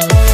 Oh.